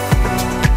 you